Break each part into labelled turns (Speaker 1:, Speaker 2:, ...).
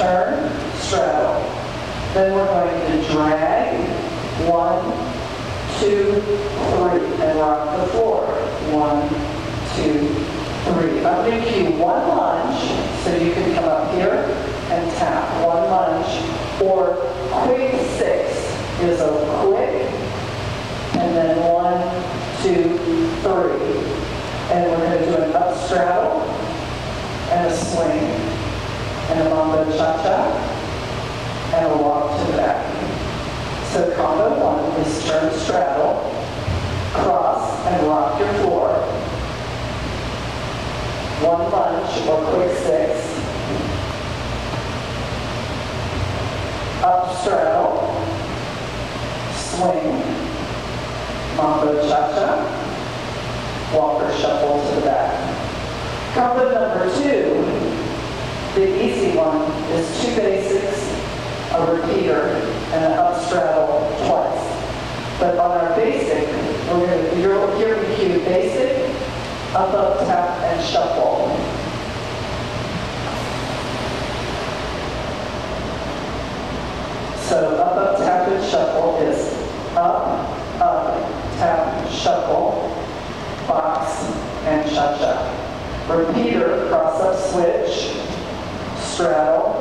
Speaker 1: turn, straddle. Then we're going to drag, one, two, three, and rock the floor. One, two, three. I'm going to you one lunge, so you can come up here and tap. One lunge, or quick six is a quick, and then one, two, three. And we're going to do an up straddle, and a swing, and a mambo cha-cha, and a walk to the back. So combo one is turn straddle, cross, and rock your floor. One lunge or quick six. Up straddle, swing, mambo cha-cha, walker shuffle to the back. Combo number two, the easy one, is two basics, a repeater, and an up straddle twice. But on our basic, we're going to, you're here we cue basic, up, up, tap, and shuffle. So up, up, tap, and shuffle is up, up, tap, shuffle, box, and cha-cha. Repeater, cross up switch, straddle,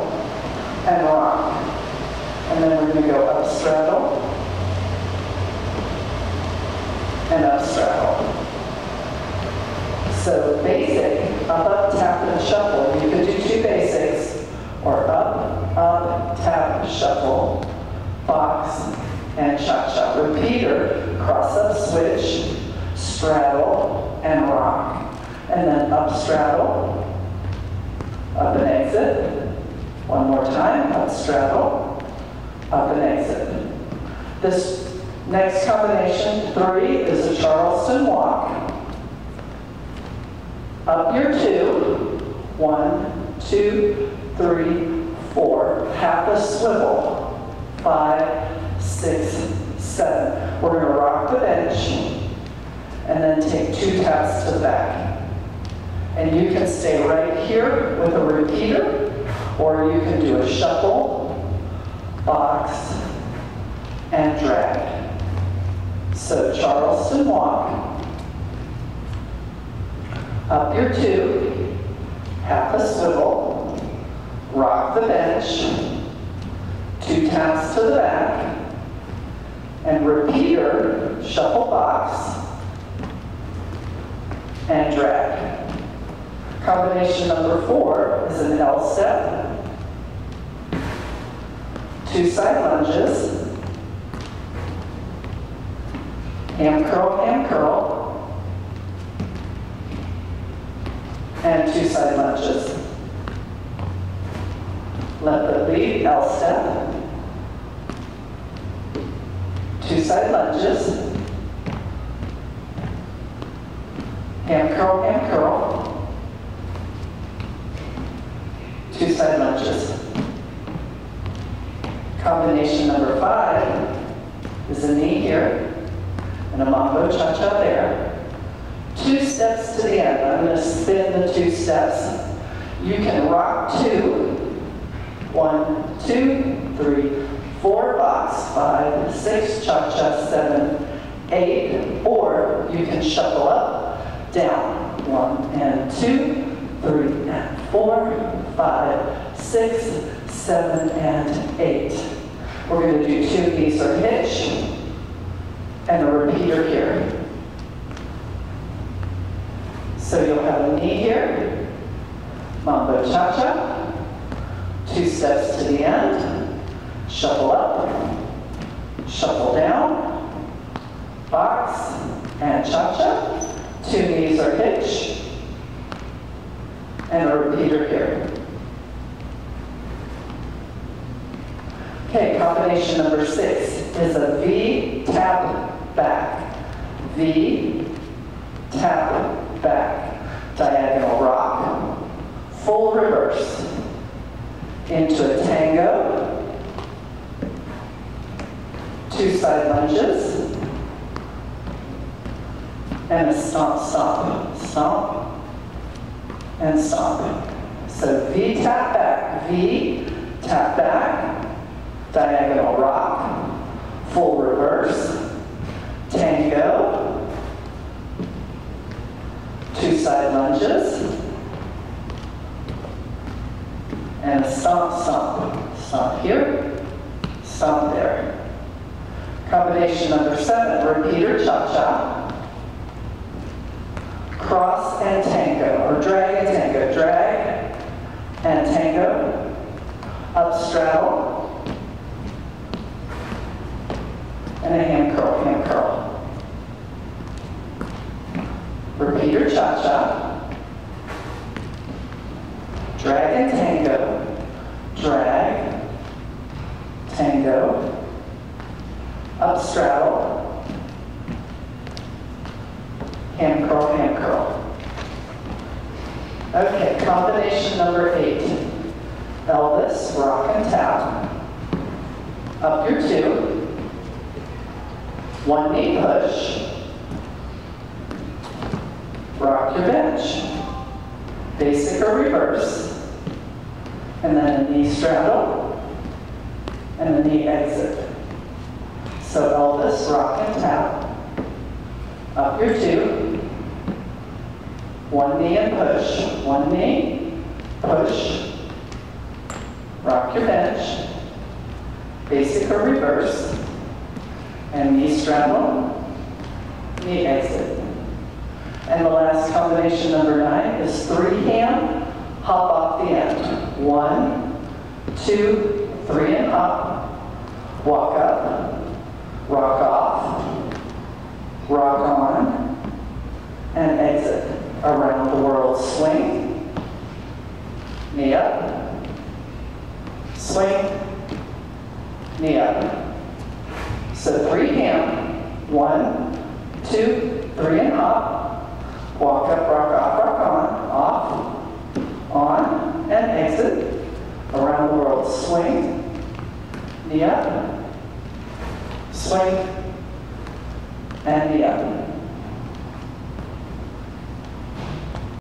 Speaker 1: and rock. And then we're going to go up straddle, and up straddle. So basic, up, up, tap, and shuffle. You could do two basics, or up, up, tap, shuffle, box, and cha-cha. Repeater, cross up switch, straddle, and rock. And then up straddle, up and exit. One more time, up straddle, up and exit. This next combination, three, is a Charleston walk. Up your two, one, two, three, four. Half a swivel, five, six, seven. We're gonna rock the bench and then take two taps to the back. And you can stay right here with a repeater, or you can do a shuffle, box, and drag. So Charleston walk, up your two, half a swivel, rock the bench, two taps to the back, and repeater, shuffle box, and drag. Combination number four is an L step, two side lunges, ham curl, ham curl, and two side lunges. Let the lead L step, two side lunges, ham curl, ham curl, two side lunges. Combination number five is a knee here and a mambo cha-cha there. Two steps to the end. I'm going to spin the two steps. You can rock two. One, two, three, four box, five, six, cha-cha, seven, eight, or you can shuffle up, down. One and two, three and four, five, six, seven, and eight. We're going to do two or hitch and a repeater here. So you'll have a knee here, mambo cha-cha, two steps to the end, shuffle up, shuffle down, box, and cha-cha, two knees or hitch, and a repeater here. Okay, combination number six is a V tap back. V tap back. Diagonal rock. Full reverse. Into a tango. Two side lunges. And a stomp, stomp, stomp, and stop. So V tap back, V tap back, diagonal rock, full reverse, tango, two side lunges, and a stomp. Stomp here, stomp there. Combination number seven, repeater cha-cha. Cross and tango, or drag and tango. Drag and tango. Up straddle. And a ham curl, ham curl. Repeater cha-cha. Drag and tango. Drag. Tango. Up straddle. Ham curl, ham curl. Okay, combination number eight. Elvis, rock and tap. Up your two. One knee push. Rock your bench. Basic or reverse. And then a knee straddle. And a knee exit. So Elvis, rock and tap. Up your two. One knee and push. One knee, push. Rock your bench. Basic or reverse. And knee straddle, knee exit. And the last combination, number nine, is three ham, hop off the end. One, two, three and up. Walk up, rock off, rock on, and exit. Around the world. Swing, knee up, swing, knee up. So three ham, one, two, three and up, walk up, rock off, rock on, off, on, and exit. Around the world. Swing, knee up, swing, and knee up.